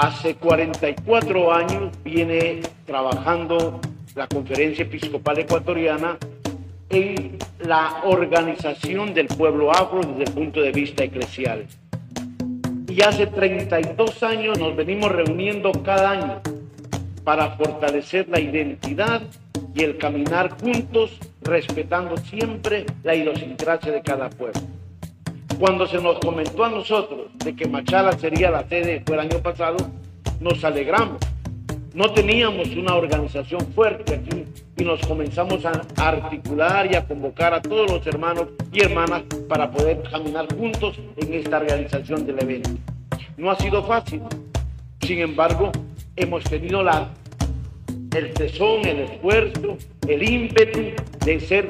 Hace 44 años viene trabajando la Conferencia Episcopal Ecuatoriana en la organización del pueblo afro desde el punto de vista eclesial. Y hace 32 años nos venimos reuniendo cada año para fortalecer la identidad y el caminar juntos, respetando siempre la idiosincrasia de cada pueblo. Cuando se nos comentó a nosotros de que Machala sería la sede, fue el año pasado, nos alegramos no teníamos una organización fuerte aquí y nos comenzamos a articular y a convocar a todos los hermanos y hermanas para poder caminar juntos en esta realización del evento. No ha sido fácil, sin embargo, hemos tenido la, el tesón, el esfuerzo, el ímpetu de ser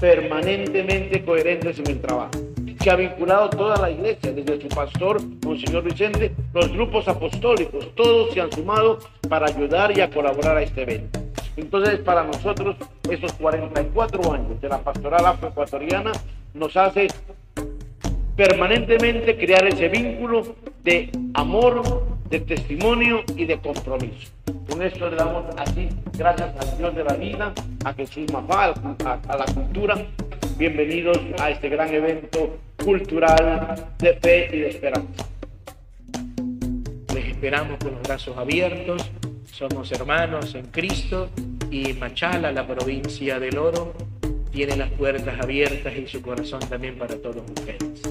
permanentemente coherentes en el trabajo que ha vinculado toda la iglesia, desde su pastor, Monseñor Vicente, los grupos apostólicos, todos se han sumado para ayudar y a colaborar a este evento. Entonces, para nosotros, esos 44 años de la pastoral afroecuatoriana nos hace permanentemente crear ese vínculo de amor, de testimonio y de compromiso. Con esto le damos así gracias al Dios de la vida, a Jesús Mafal, a la cultura. Bienvenidos a este gran evento cultural de fe y de esperanza. Les esperamos con los brazos abiertos, somos hermanos en Cristo y Machala, la provincia del Oro, tiene las puertas abiertas y su corazón también para todos ustedes.